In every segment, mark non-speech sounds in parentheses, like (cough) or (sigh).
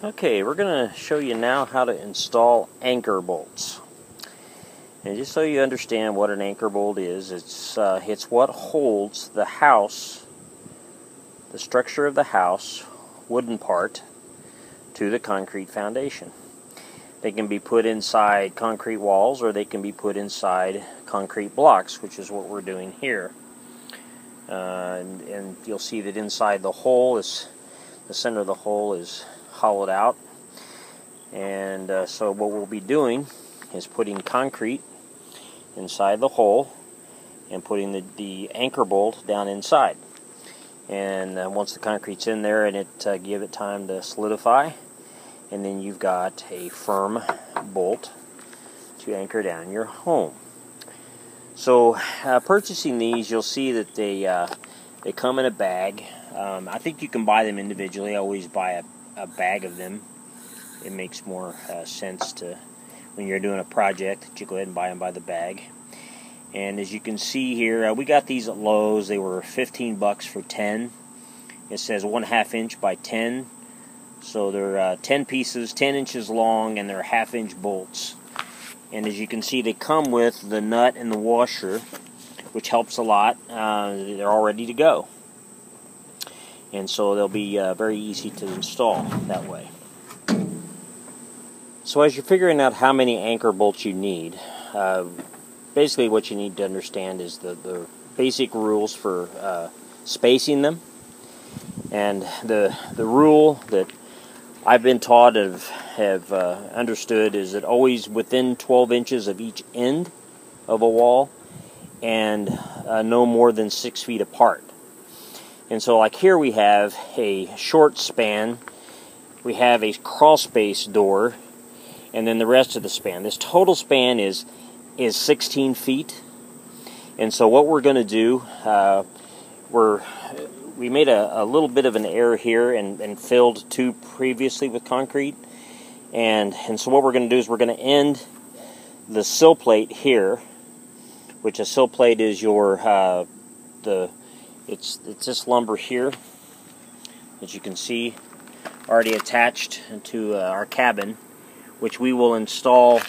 Okay, we're going to show you now how to install anchor bolts. And just so you understand what an anchor bolt is, it's, uh, it's what holds the house, the structure of the house, wooden part, to the concrete foundation. They can be put inside concrete walls or they can be put inside concrete blocks, which is what we're doing here. Uh, and, and you'll see that inside the hole is, the center of the hole is hollowed out. And uh, so what we'll be doing is putting concrete inside the hole and putting the, the anchor bolt down inside. And uh, once the concrete's in there and it uh, give it time to solidify, and then you've got a firm bolt to anchor down your home. So uh, purchasing these, you'll see that they uh, they come in a bag. Um, I think you can buy them individually. I always buy a a bag of them. It makes more uh, sense to when you're doing a project that you go ahead and buy them by the bag. And as you can see here, uh, we got these at Lowe's. They were 15 bucks for 10. It says one half inch by 10. So they're uh, 10 pieces, 10 inches long, and they're half inch bolts. And as you can see, they come with the nut and the washer, which helps a lot. Uh, they're all ready to go and so they'll be uh, very easy to install that way. So as you're figuring out how many anchor bolts you need, uh, basically what you need to understand is the, the basic rules for uh, spacing them. And the, the rule that I've been taught have, have uh, understood is that always within 12 inches of each end of a wall and uh, no more than 6 feet apart. And so like here we have a short span, we have a crawl space door, and then the rest of the span. This total span is is 16 feet. And so what we're going to do, uh, we're we made a, a, little bit of an error here and, and filled two previously with concrete. And, and so what we're going to do is we're going to end the sill plate here, which a sill plate is your uh, the it's, it's this lumber here, as you can see, already attached to uh, our cabin, which we will install.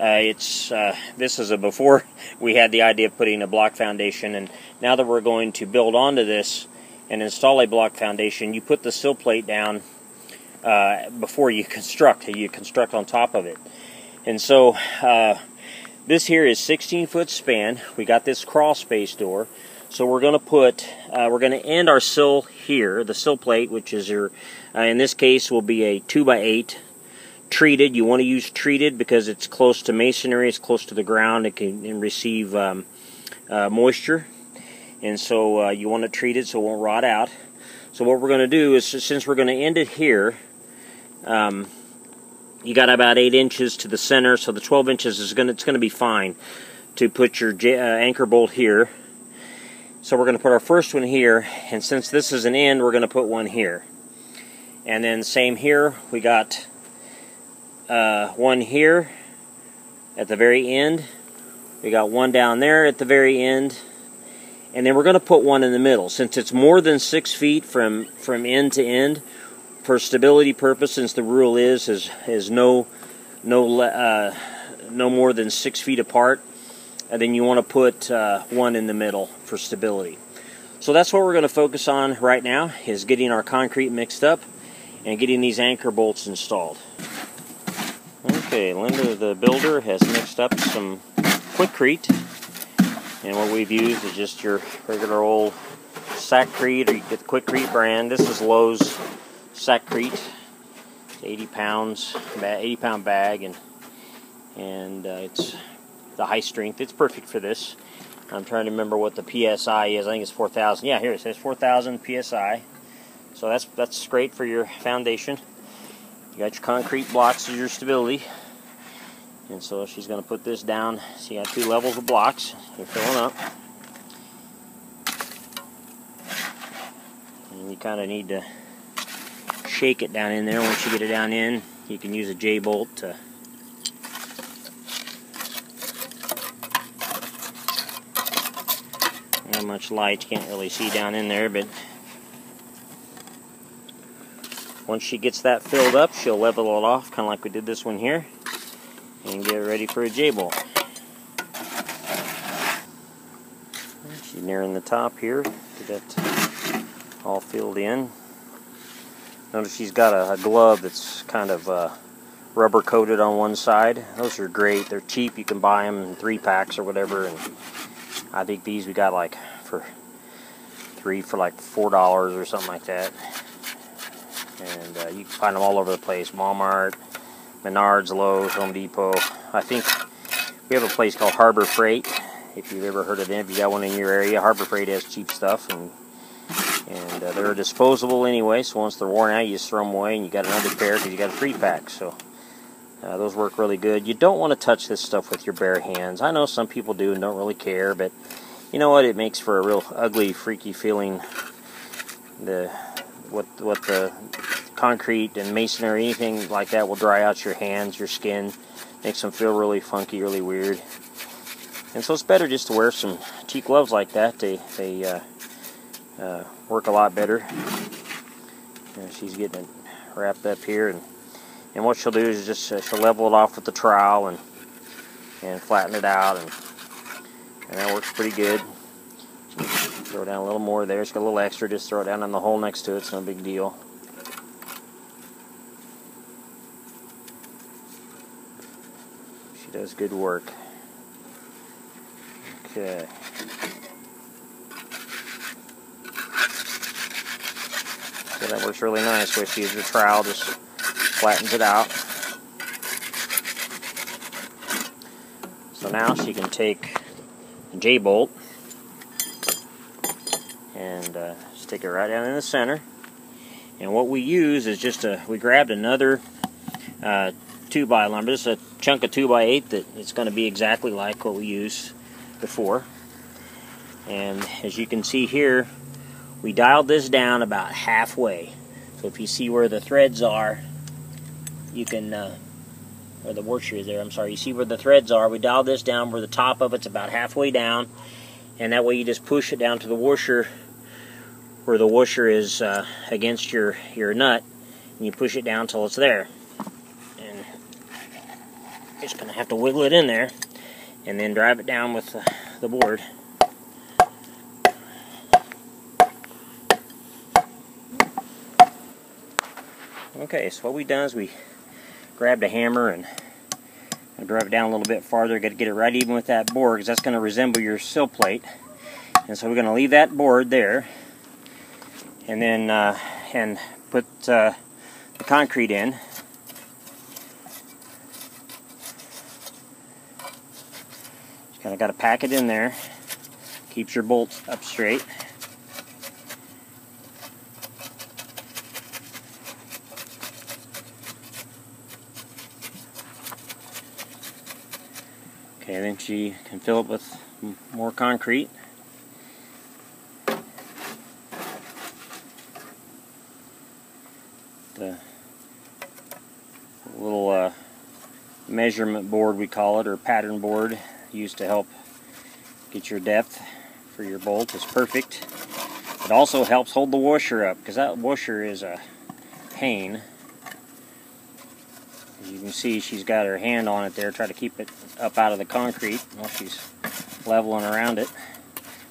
Uh, it's uh, this is a before (laughs) we had the idea of putting a block foundation, and now that we're going to build onto this and install a block foundation, you put the sill plate down uh, before you (laughs) construct. You construct on top of it, and so uh, this here is 16 foot span. We got this crawl space door. So we're going to put, uh, we're going to end our sill here, the sill plate, which is your, uh, in this case will be a 2x8 treated. You want to use treated because it's close to masonry, it's close to the ground, it can receive um, uh, moisture. And so uh, you want to treat it so it won't rot out. So what we're going to do is, since we're going to end it here, um, you got about 8 inches to the center, so the 12 inches is going to, it's going to be fine to put your uh, anchor bolt here so we're going to put our first one here, and since this is an end, we're going to put one here. And then same here, we got uh, one here at the very end. We got one down there at the very end. And then we're going to put one in the middle. Since it's more than six feet from, from end to end, for stability purpose, since the rule is is, is no no uh, no more than six feet apart, and then you want to put uh, one in the middle for stability. So that's what we're going to focus on right now is getting our concrete mixed up and getting these anchor bolts installed. Okay, Linda the builder has mixed up some Quikrete and what we've used is just your regular old Sakrete or you get the Quikrete brand. This is Lowe's Sakrete. 80 pounds, 80 pound bag and and uh, it's the high strength. It's perfect for this. I'm trying to remember what the PSI is. I think it's 4,000. Yeah, here it says 4,000 PSI. So that's that's great for your foundation. You got your concrete blocks as your stability. And so she's going to put this down. So you got two levels of blocks. You're filling up. And you kind of need to shake it down in there. Once you get it down in, you can use a J-bolt to much light, you can't really see down in there, but Once she gets that filled up, she'll level it off, kind of like we did this one here, and get ready for a J-bolt. She's nearing the top here. Get that all filled in. Notice she's got a, a glove that's kind of uh, rubber coated on one side. Those are great. They're cheap. You can buy them in three packs or whatever. And I think these we got like for three for like four dollars or something like that and uh, you can find them all over the place Walmart, Menards, Lowe's, Home Depot. I think we have a place called Harbor Freight. If you've ever heard of them, if you got one in your area, Harbor Freight has cheap stuff, and and uh, they're disposable anyway. So once they're worn out, you just throw them away, and you got another pair because you got a free pack. So uh, those work really good. You don't want to touch this stuff with your bare hands. I know some people do and don't really care, but you know what? It makes for a real ugly, freaky feeling. The what what the concrete and masonry, anything like that will dry out your hands, your skin, makes them feel really funky, really weird. And so it's better just to wear some cheap gloves like that. They they uh, uh, work a lot better. And she's getting it wrapped up here, and and what she'll do is just uh, she'll level it off with the trowel and and flatten it out, and and that works pretty good. Throw down a little more there. It's got a little extra. Just throw it down on the hole next to it. It's no big deal. She does good work. Okay. So that works really nice. So she uses the trowel, just flattens it out. So now she can take J-bolt and uh, stick it right down in the center. And what we use is just a, we grabbed another uh, 2 by lumber. This is a chunk of 2 by 8 that it's going to be exactly like what we used before. And as you can see here, we dialed this down about halfway. So if you see where the threads are, you can, uh, where the washer is there, I'm sorry, you see where the threads are, we dial this down where the top of it's about halfway down. And that way you just push it down to the washer where the washer is uh, against your, your nut and you push it down till it's there. And you're just going to have to wiggle it in there and then drive it down with the, the board. Okay, so what we've done is we grabbed a hammer and I drive it down a little bit farther. Got to get it right even with that board because that's going to resemble your sill plate. And so we're going to leave that board there and then uh, and put uh, the concrete in. Just kind of got to pack it in there. Keeps your bolts up straight. Okay, then she can fill it with more concrete. the little uh, measurement board we call it or pattern board used to help get your depth for your bolt. Is perfect. It also helps hold the washer up because that washer is a pain. As you can see she's got her hand on it there try to keep it up out of the concrete while she's leveling around it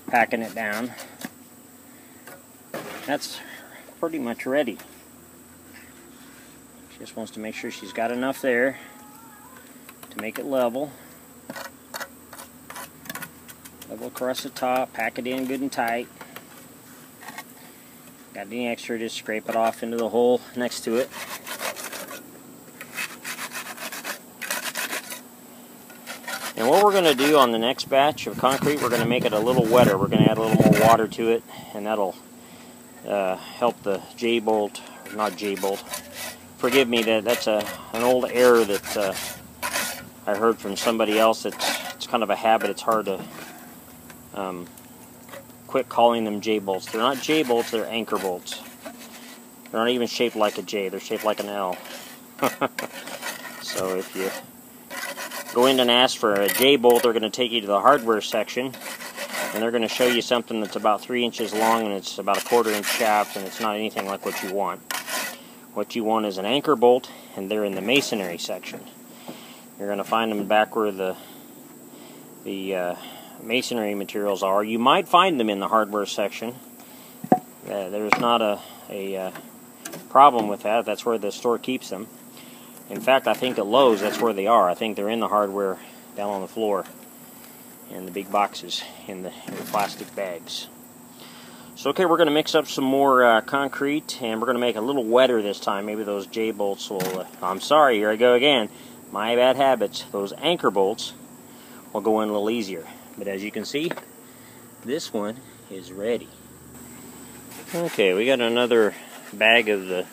packing it down that's pretty much ready she just wants to make sure she's got enough there to make it level. Level across the top, pack it in good and tight. Got any extra, just scrape it off into the hole next to it. And what we're going to do on the next batch of concrete, we're going to make it a little wetter. We're going to add a little more water to it, and that'll uh, help the J-bolt, not J-bolt, forgive me that that's a an old error that uh, I heard from somebody else. It's it's kind of a habit. It's hard to um, quit calling them J bolts. They're not J bolts. They're anchor bolts. They're not even shaped like a J. They're shaped like an L. (laughs) so if you go in and ask for a J bolt, they're going to take you to the hardware section. And they're going to show you something that's about three inches long and it's about a quarter inch shaft and it's not anything like what you want. what you want is an anchor bolt, and they're in the masonry section. You're going to find them back where the the uh, masonry materials are. You might find them in the hardware section. Uh, there's not a, a uh, problem with that. That's where the store keeps them. In fact, I think at Lowe's that's where they are. I think they're in the hardware down on the floor in the big boxes in the, in the plastic bags. So okay, we're going to mix up some more uh, concrete and we're going to make a little wetter this time. Maybe those J-bolts will, uh, I'm sorry, here I go again. My bad habits. Those anchor bolts will go in a little easier. But as you can see, this one is ready. Okay, we got another bag of the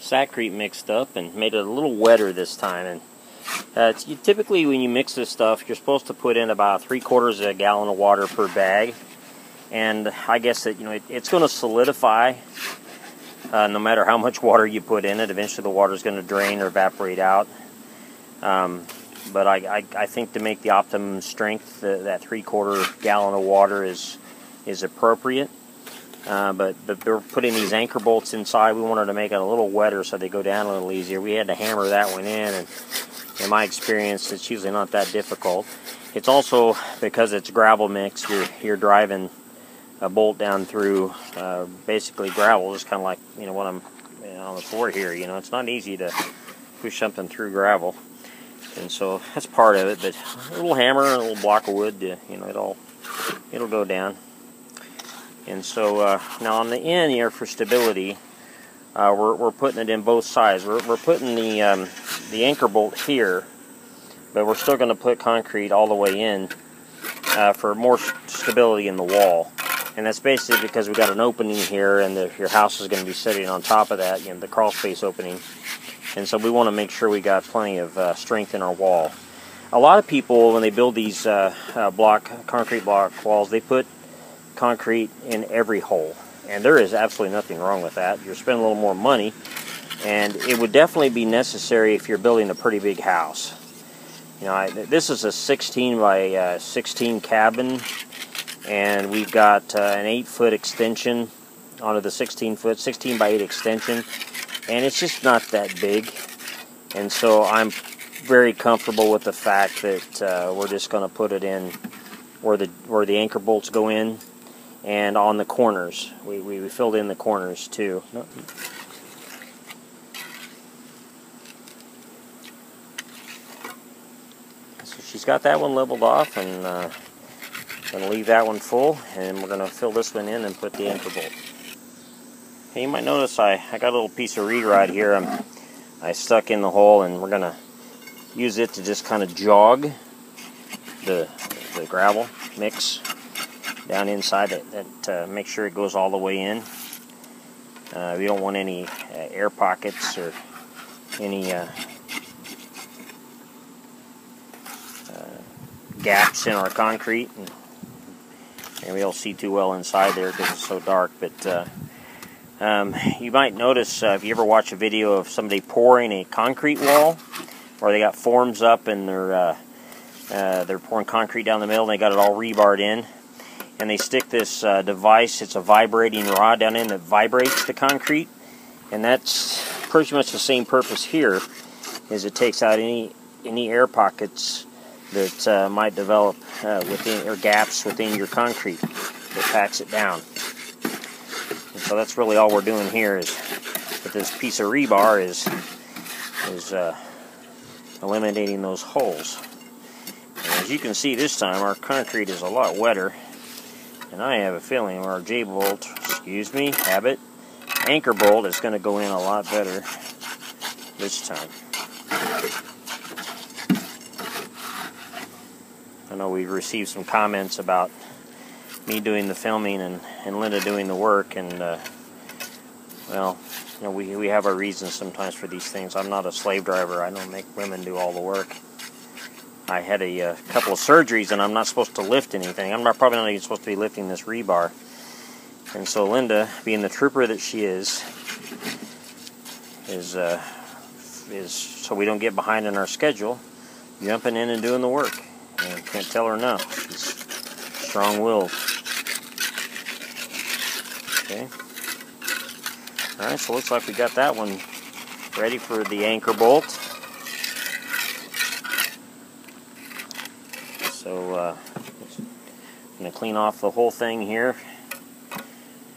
Sakrete mixed up and made it a little wetter this time. And uh, you, typically, when you mix this stuff, you're supposed to put in about three quarters of a gallon of water per bag. And I guess that you know it, it's going to solidify uh, no matter how much water you put in it. Eventually, the water is going to drain or evaporate out. Um, but I, I, I, think to make the optimum strength, the, that three quarter gallon of water is is appropriate. Uh, but, but we're putting these anchor bolts inside. We wanted to make it a little wetter so they go down a little easier. We had to hammer that one in, and in my experience, it's usually not that difficult. It's also because it's gravel mix. You're you're driving a bolt down through uh, basically gravel, just kind of like you know what I'm you know, on the floor here. You know, it's not easy to push something through gravel, and so that's part of it. But a little hammer a little block of wood, to, you know, it'll it'll go down. And so uh, now on the end here for stability, uh, we're, we're putting it in both sides. We're, we're putting the, um, the anchor bolt here, but we're still going to put concrete all the way in uh, for more stability in the wall. And that's basically because we got an opening here and the, your house is going to be sitting on top of that, you know, the crawl space opening. And so we want to make sure we got plenty of uh, strength in our wall. A lot of people, when they build these uh, uh, block concrete block walls, they put concrete in every hole. And there is absolutely nothing wrong with that. You're spending a little more money, and it would definitely be necessary if you're building a pretty big house. You know, I, this is a 16 by uh, 16 cabin, and we've got uh, an 8 foot extension onto the 16 foot, 16 by 8 extension, and it's just not that big. And so I'm very comfortable with the fact that uh, we're just going to put it in where the where the anchor bolts go in and on the corners. We, we, we filled in the corners too. So she's got that one leveled off and uh, going to leave that one full and we're going to fill this one in and put the anchor bolt. Hey, you might notice I, I got a little piece of re-rod here I'm, I stuck in the hole and we're going to use it to just kind of jog the, the gravel mix down inside it that uh, make sure it goes all the way in. Uh, we don't want any uh, air pockets or any uh, uh, gaps in our concrete. And, and, we don't see too well inside there because it's so dark. But uh, um, you might notice if you ever watch a video of somebody pouring a concrete wall, where they got forms up and they're they're pouring concrete down the middle and they got it all rebarred in and they stick this uh, device. It's a vibrating rod down in that vibrates the concrete, and that's pretty much the same purpose here. Is it takes out any any air pockets that uh, might develop uh, within or gaps within your concrete. It packs it down. And so that's really all we're doing here is with this piece of rebar is is uh, eliminating those holes. And as you can see this time, our concrete is a lot wetter and I have a feeling our J-bolt, excuse me, habit, anchor bolt is going to go in a lot better this time. I know we received some comments about me doing the filming and, and Linda doing the work, and uh, well, you know, we, we have our reasons sometimes for these things. I'm not a slave driver. I don't make women do all the work. I had a, a, uh, couple of surgeries and I'm not supposed to lift anything. I'm not probably not even supposed to be lifting this rebar. And so Linda, being the trooper that she is, is uh, is so we don't get behind in our schedule, jumping in and doing the work. And can't tell her no. She's strong-willed. Okay. All right. So looks like we got that one ready for the anchor bolt. So uh, I'm going to clean off the whole thing here.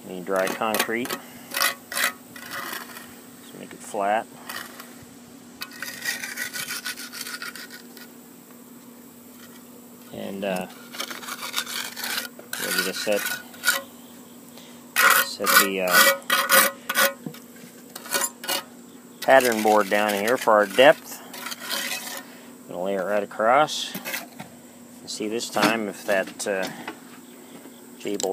Any dry concrete. Just make it flat. And uh, ready to set set the uh, pattern board down here for our depth. I'm going to lay it right across. See this time if that uh,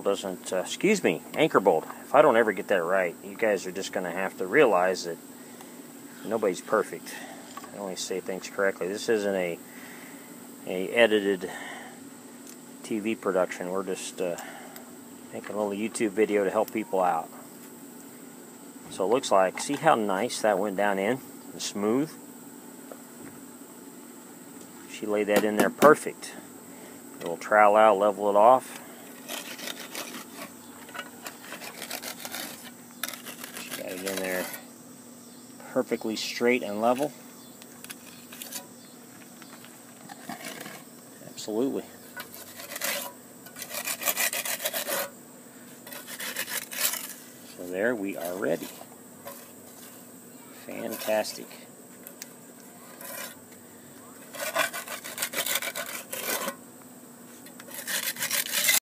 doesn't, uh, excuse me, anchor bolt. If I don't ever get that right, you guys are just going to have to realize that nobody's perfect. I only say things correctly. This isn't a a edited TV production. We're just uh, making a little YouTube video to help people out. So it looks like, see how nice that went down in? And smooth. She laid that in there perfect. We'll trowel out, level it off. Got it in there perfectly straight and level. Absolutely. So there we are ready. Fantastic.